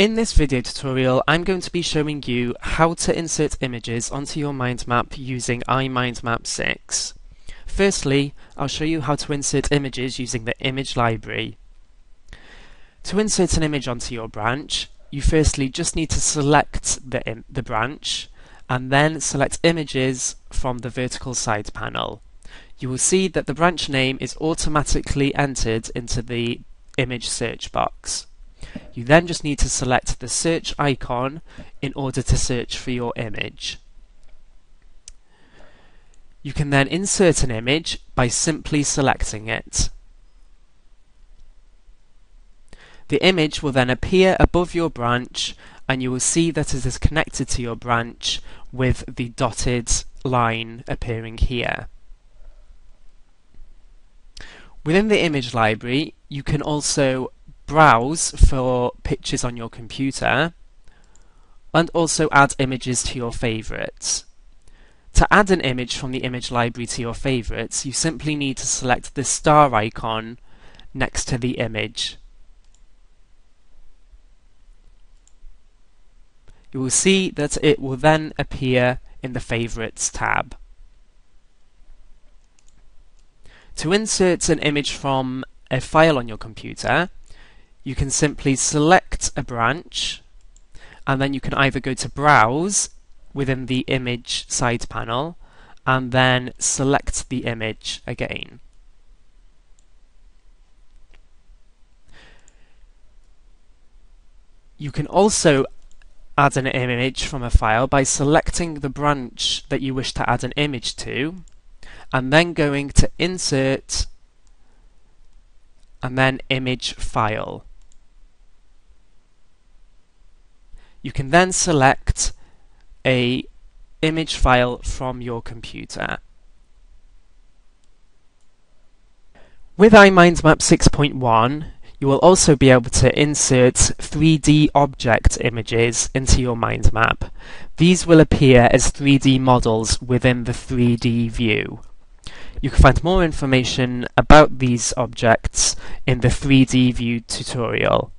In this video tutorial, I'm going to be showing you how to insert images onto your mind map using iMindMap 6. Firstly, I'll show you how to insert images using the image library. To insert an image onto your branch, you firstly just need to select the, the branch and then select images from the vertical side panel. You will see that the branch name is automatically entered into the image search box. You then just need to select the search icon in order to search for your image. You can then insert an image by simply selecting it. The image will then appear above your branch and you will see that it is connected to your branch with the dotted line appearing here. Within the image library, you can also browse for pictures on your computer and also add images to your favorites. To add an image from the image library to your favorites, you simply need to select the star icon next to the image. You will see that it will then appear in the Favorites tab. To insert an image from a file on your computer, you can simply select a branch and then you can either go to Browse within the image side panel and then select the image again. You can also add an image from a file by selecting the branch that you wish to add an image to and then going to Insert and then Image File. You can then select a image file from your computer. With iMindMap 6.1, you will also be able to insert 3D object images into your mind map. These will appear as 3D models within the 3D view. You can find more information about these objects in the 3D view tutorial.